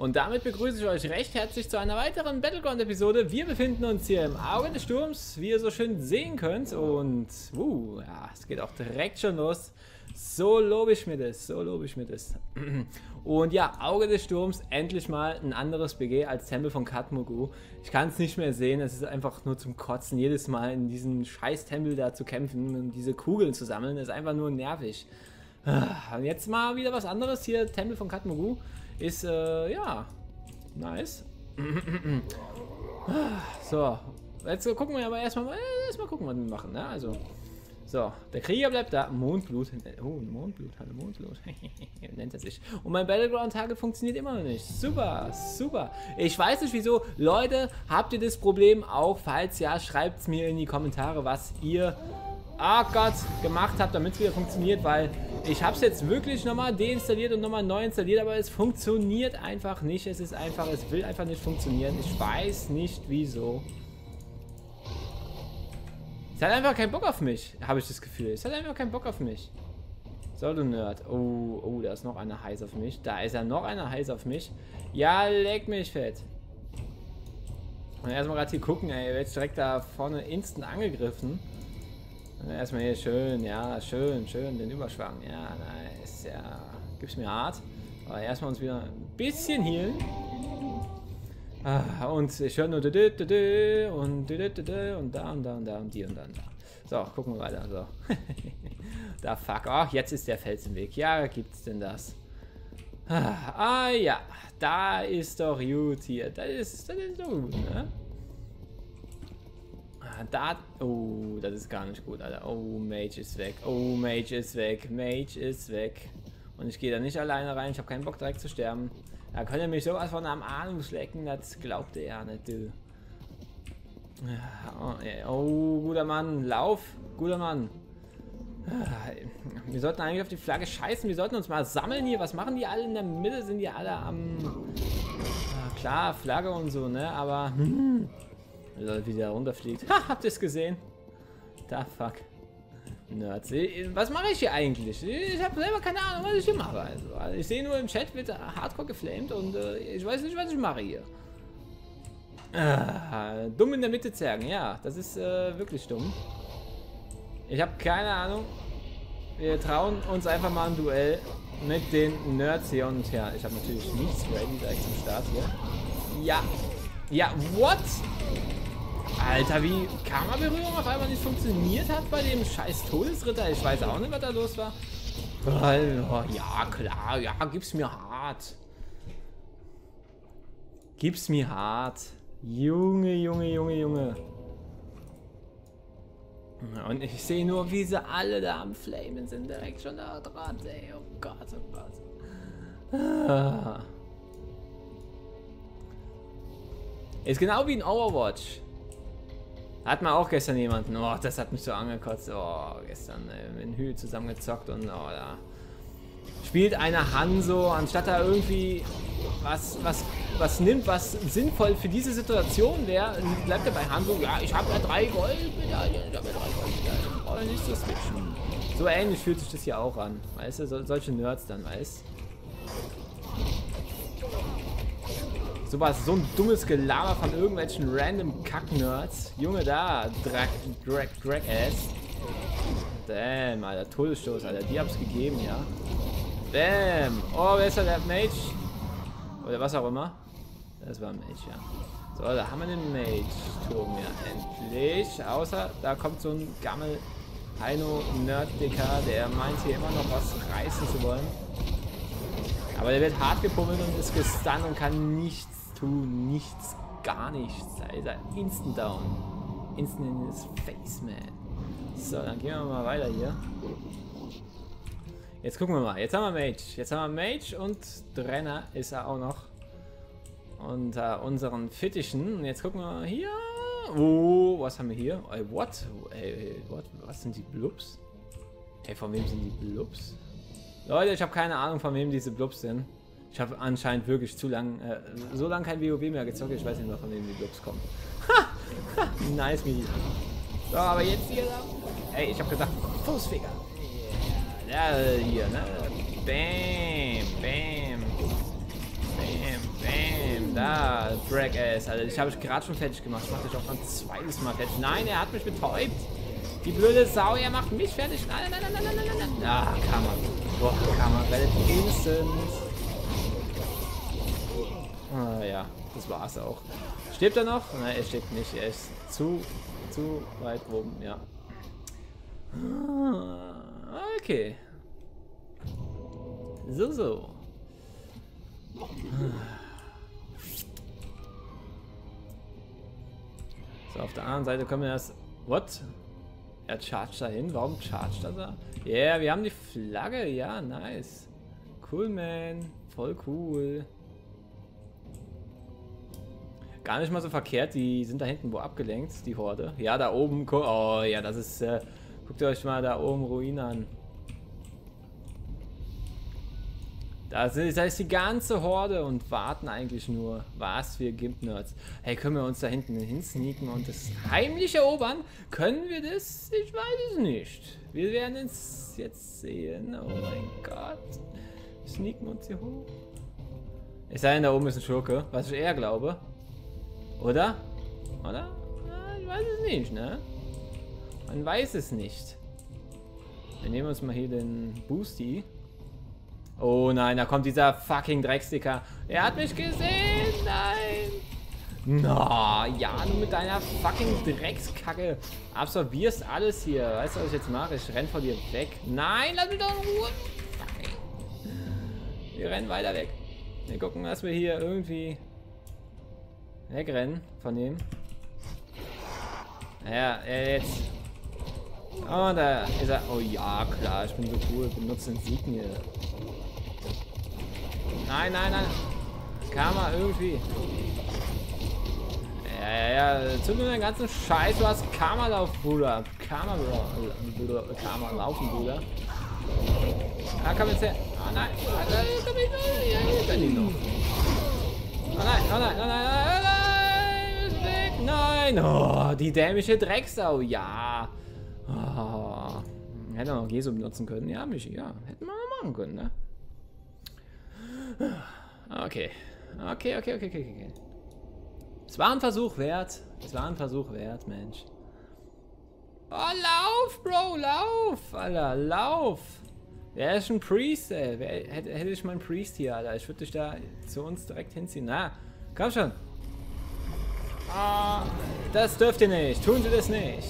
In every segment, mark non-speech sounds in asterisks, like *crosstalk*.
Und damit begrüße ich euch recht herzlich zu einer weiteren Battleground-Episode. Wir befinden uns hier im Auge des Sturms, wie ihr so schön sehen könnt. Und, uh, ja, es geht auch direkt schon los. So lobe ich mir das, so lobe ich mir das. Und ja, Auge des Sturms, endlich mal ein anderes BG als Tempel von Katmogu. Ich kann es nicht mehr sehen, es ist einfach nur zum Kotzen, jedes Mal in diesem scheiß Tempel da zu kämpfen und diese Kugeln zu sammeln, ist einfach nur nervig. Ah, und jetzt mal wieder was anderes hier, Tempel von Katmogu. Ist, äh, ja, nice. *clears throat* so, jetzt gucken wir aber erstmal, erstmal gucken, was wir machen, ne? Also, so, der Krieger bleibt da. Mondblut. Oh, Mondblut. Hallo, Mondblut. *laughs* Nennt er sich. Und mein Battleground-Target funktioniert immer noch nicht. Super, super. Ich weiß nicht wieso. Leute, habt ihr das Problem auch? Falls ja, schreibt es mir in die Kommentare, was ihr, oh Gott, gemacht habt, damit es wieder funktioniert, weil ich habe es jetzt wirklich nochmal deinstalliert und nochmal neu installiert, aber es funktioniert einfach nicht. Es ist einfach, es will einfach nicht funktionieren. Ich weiß nicht wieso. Es hat einfach keinen Bock auf mich, habe ich das Gefühl. Es hat einfach keinen Bock auf mich. So, du Nerd. Oh, oh, da ist noch einer heiß auf mich. Da ist ja noch einer heiß auf mich. Ja, leck mich fett. Und erstmal gerade hier gucken, ey. Jetzt direkt da vorne instant angegriffen. Erstmal hier schön, ja, schön, schön, den Überschwang. Ja, nice, ja. Gib's mir hart. Aber erstmal uns wieder ein bisschen healen. Ah, und ich höre nur und und da und da und da und die und dann da. So, gucken wir weiter. So. *laughs* da fuck. Oh, jetzt ist der Fels im Weg. Ja, gibt's denn das? Ah, ah ja, da ist doch gut hier. Das ist, das ist doch gut, ne? Ah, da. Oh, das ist gar nicht gut, Alter. Oh, Mage ist weg. Oh, Mage ist weg. Mage ist weg. Und ich gehe da nicht alleine rein. Ich habe keinen Bock direkt zu sterben. Da könnte mich sowas von am Arm schlecken, das glaubte er nicht, du. Oh, oh, guter Mann, lauf, guter Mann. Wir sollten eigentlich auf die Flagge scheißen, wir sollten uns mal sammeln hier. Was machen die alle in der Mitte? Sind die alle am... klar, Flagge und so, ne? Aber... Hm, wie der runterfliegt. Ha, habt ihr es gesehen? Da, fuck. Nerds. Was mache ich hier eigentlich? Ich habe selber keine Ahnung, was ich hier mache. Also, ich sehe nur im Chat wird hardcore geflamed und äh, ich weiß nicht, was ich mache hier. Ah, dumm in der Mitte zergen, ja, das ist äh, wirklich dumm. Ich habe keine Ahnung. Wir trauen uns einfach mal ein Duell mit den Nerds hier und ja, ich habe natürlich nichts ready direkt zum Start hier. Ja. Ja, what? Alter, wie Kammerberührung auf einmal nicht funktioniert hat bei dem scheiß Todesritter. Ich weiß auch nicht, was da los war. Ja, klar. Ja, gib's mir hart. Gib's mir hart. Junge, Junge, Junge, Junge. Und ich sehe nur, wie sie alle da am Flamen sind. Direkt schon da dran, ey. Oh Gott, oh Gott. Ah. Ist genau wie in Overwatch. Hat man auch gestern jemanden. Oh, das hat mich so angekotzt. Oh, gestern äh, in Hü zusammengezockt und oh, da spielt einer Hanso, anstatt da irgendwie was, was, was nimmt, was sinnvoll für diese Situation wäre, bleibt er bei Hanso, ja, ich habe ja drei Goldmedaillen, ich habe ja drei Goldmedaillen, brauche nicht zu switchen. So ähnlich fühlt sich das hier auch an, weißt du, so, solche Nerds dann, weißt du. Sowas, so ein dummes Gelaber von irgendwelchen random Kack-Nerds. Junge, da, Drag, Drag, Drag Ass. Damn, Alter, Todesstoß, Alter, die hab's gegeben, ja. Bam. Oh, wer ist da, der Mage? Oder was auch immer. Das war ein Mage, ja. So, da haben wir den Mage-Turm ja endlich. Außer, da kommt so ein Gammel Heino-Nerd-Dicker, der meint hier immer noch was reißen zu wollen. Aber der wird hart gepummelt und ist gestunt und kann nichts tun nichts, gar nichts. Da ist er instant down. Instant in his face, man. So, dann gehen wir mal weiter hier. Jetzt gucken wir mal. Jetzt haben wir Mage. Jetzt haben wir Mage und Trainer ist er auch noch. Unter unseren Fittichen. Und jetzt gucken wir hier. Oh, was haben wir hier? Ey, what? Ey, what? Was sind die Blubs? Ey, von wem sind die Blubs? Leute, ich habe keine Ahnung, von wem diese Blubs sind. Ich habe anscheinend wirklich zu lang, äh, so lange kein WoW mehr gezockt, ich weiß nicht mehr, von wem die Blobs kommen. *laughs* Nice, Midi. So, aber jetzt hier. Ey, ich habe gesagt, Fußfinger. Ja, hier, ne? Bam, bam. Bam, Da, Drag Ass. Also ich habe gerade schon fertig gemacht. Ich mache dich auch ein zweites Mal fertig. Nein, er hat mich betäubt. Die blöde Sau, er macht mich fertig. Nein, nein, nein, nein, nein, nein, nein. Ah, man. Boah, man. Relativ instant. Ah, ja, das war's auch. Stirbt er noch? Nein, er stirbt nicht. Er ist zu, zu weit oben, ja. Ah, okay. So, so. So, auf der anderen Seite können wir das... What? Er chargt dahin. Warum chargt er da? Yeah, wir haben die Flagge. Ja, nice. Cool, man. Voll cool. Gar nicht mal so verkehrt. Die sind da hinten wo abgelenkt, die Horde. Ja, da oben. Oh, ja, das ist... Äh, guckt euch mal da oben Ruine an. Da ist, da ist die ganze Horde und warten eigentlich nur. Was für Gimp-Nerds. Hey, können wir uns da hinten hinsneaken und das heimlich erobern? Können wir das? Ich weiß es nicht. Wir werden es jetzt sehen. Oh mein Gott. Wir sneaken uns hier hoch. Es sei denn, da oben ist ein Schurke, was ich eher glaube. Oder? Oder? Ich weiß es nicht, ne? Man weiß es nicht. Wir nehmen uns mal hier den Boosty. Oh nein, da kommt dieser fucking Drecksticker. Er hat mich gesehen. Nein. Na, ja, du mit deiner fucking Dreckskacke absorbierst alles hier. Weißt du, was ich jetzt mache? Ich renn von dir weg. Nein, lass mich doch in Ruhe. Wir rennen weiter weg. Wir gucken, dass wir hier irgendwie wegrennen von dem. Ja, jetzt. Oh, da ist er. Oh ja, klar, ich bin so cool. Benutze den Sieg hier. Nein, nein, nein. Karma irgendwie. Ja, ja, ja. Zünd den ganzen Scheiß. Du hast Karma lauf, Bruder. Karma, Bruder. Karma laufen, Bruder. Ah, komm jetzt her. Ah. Ah. Oh nein, oh nein, oh nein, oh nein, oh nein. Oh, die dämische Drecksau. Ja. Oh. Hätte noch Geso benutzen können. Ja, Michi, ja. Hätten wir machen können, ne? Okay. Okay, okay, okay, okay, okay. Es war ein Versuch wert. Es war ein Versuch wert, Mensch. Oh, lauf, Bro, lauf. Alter, lauf. Wer ist ein Priest, ey? Wer, hätte, hätte ich meinen Priest hier, Alter. Ich würde dich da zu uns direkt hinziehen. Na, komm schon. Ah, das dürft ihr nicht. Tun Sie das nicht.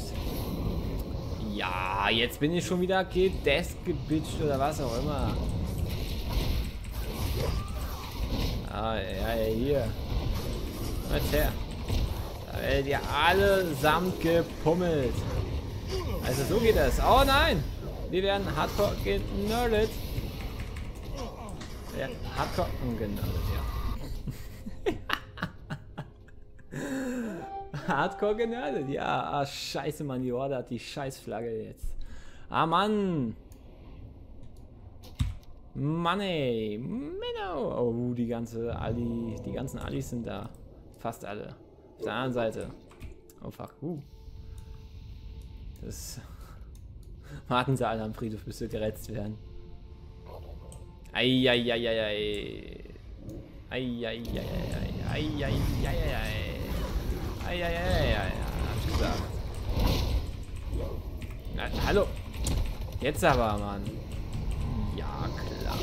Ja, jetzt bin ich schon wieder gedeskgebitcht oder was auch immer. Ah, ja, ja, hier. Was her? Da werdet ihr allesamt gepummelt. Also so geht das. Oh nein! Wir werden hardcore generdet. Ja, hardcore generdet, ja. Hardcore generdet, ja. Ah, scheiße, Mann, die Horde hat die Scheißflagge jetzt. Ah, Mann. Money. Minnow. Oh, die ganze Ali, die ganzen Alis sind da. Fast alle. Auf der anderen Seite. Oh fuck. Uh. Das *laughs* warten sie alle am Friedhof, bis sie geretzt werden. Eieieiei. Eieieiei. Eieieiei. Eieieiei. Hallo. Jetzt aber, Mann. Ja, klar.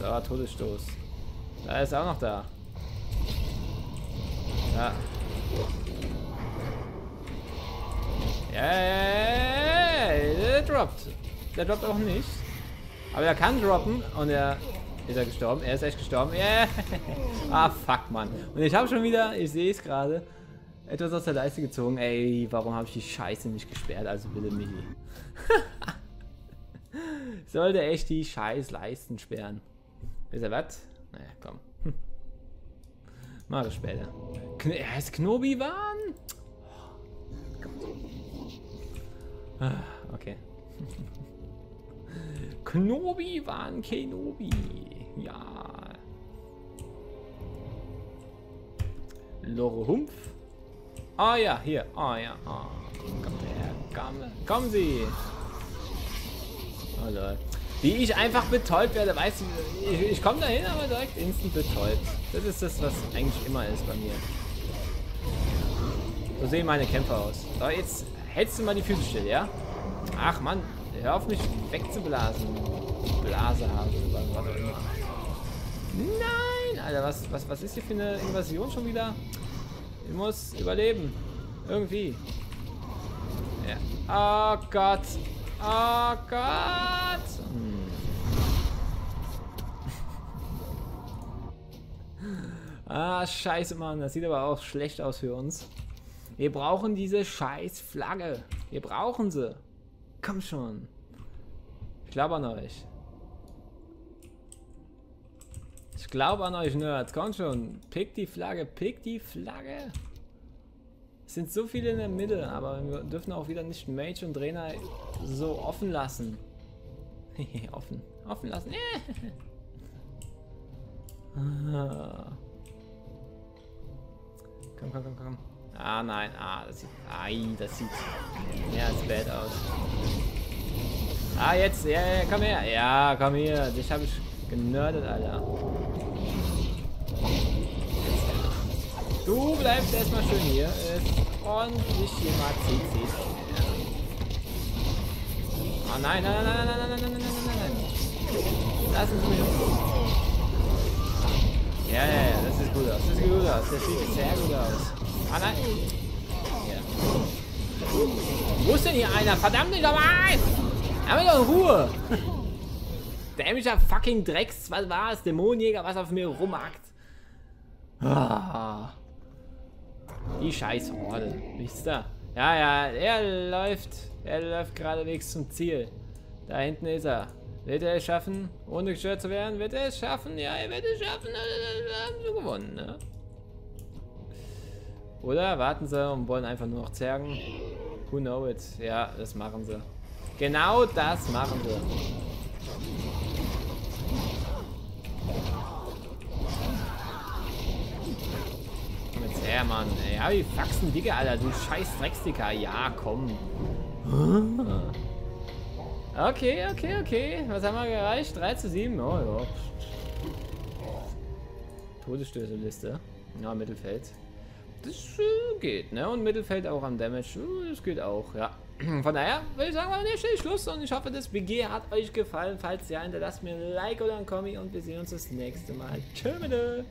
So, Todesstoß. Da ist er auch noch da. Ja, yeah, der droppt. Der droppt auch nicht. Aber er kann droppen und er ist er gestorben. Er ist echt gestorben. Yeah. *laughs* ah, fuck, Mann. Und ich habe schon wieder, ich sehe es gerade, etwas aus der Leiste gezogen. Ey, warum habe ich die Scheiße nicht gesperrt? Also bitte, Mili. *laughs* Sollte echt die scheiß Leisten sperren. Ist er was? Naja, komm. *laughs* Mach das später. Kn er ist Knobi-Wan? Ah, okay. Knobi-Wan Kenobi. Ja. Lore Humpf. Ah ja, hier. Ah ja. Ah. Komm her. Komm, kommen Sie. Oh Wie ich einfach betäubt werde, weißt du, ich, ich komme dahin, aber direkt instant betäubt. Das ist das, was eigentlich immer ist bei mir. So sehen meine Kämpfer aus. So, jetzt hältst du mal die Füße still, ja? Ach man, hör auf mich wegzublasen. Blasehase, was auch immer. Nein! Alter, was, was, was ist hier für eine Invasion schon wieder? Ich muss überleben. Irgendwie. Ja. Oh Gott. Oh Gott. Hm. *laughs* ah, scheiße, Mann. Das sieht aber auch schlecht aus für uns. Wir brauchen diese scheiß Flagge. Wir brauchen sie. Komm schon. Ich glaube an euch. Ich glaube an euch, Nerds. Komm schon. Pick die Flagge. Pick die Flagge. Es sind so viele in der Mitte, aber wir dürfen auch wieder nicht Mage und Trainer so offen lassen. *laughs* offen. Offen lassen. *laughs* komm, komm, komm, komm. Ah, nein. Ah, das sieht... Ai, das sieht mehr als bad aus. Ah, jetzt. Ja, ja, komm her. Ja, komm her. Dich habe ich genördet, Alter. Du bleibst erstmal schön hier. Ist ordentlich hier mal CC. Ja. Oh nein, nein, nein, nein, nein, nein, nein, nein, nein, nein. Lassen Sie mich um. Ja, ja, ja, das sieht gut aus. Das sieht gut aus. Das sieht sehr gut aus. Ah nein. Ja. Wo ist denn hier einer? Verdammt nochmal! Aber doch in Ruhe! Dämlicher fucking Drecks, was war es? Dämonenjäger, was auf mir rumhackt. Ah. Die scheiß Horde. Wisst ihr? Ja, ja, er läuft. Er läuft geradewegs zum Ziel. Da hinten ist er. Wird er es schaffen, ohne gestört zu werden? Wird er es schaffen? Ja, er wird es schaffen. Dann haben sie gewonnen, ne? Oder warten sie und wollen einfach nur noch zergen? Who know? Ja, das machen sie. Genau das machen sie. Her, Mann. Ja, die Faxen Digga, Alter. Du scheiß Drecksticker. Ja, komm. Okay, okay, okay. Was haben wir gereicht? 3 zu 7. Oh, ja. Todesstöße-Liste. Ja, Mittelfeld. Das äh, geht, ne? Und Mittelfeld auch am Damage. Uh, das geht auch, ja. *clears throat* Von daher würde ich sagen, wir machen hier Schluss und ich hoffe, das BG hat euch gefallen. Falls ja, hinterlasst mir ein Like oder ein Kommi und wir sehen uns das nächste Mal. Tschö.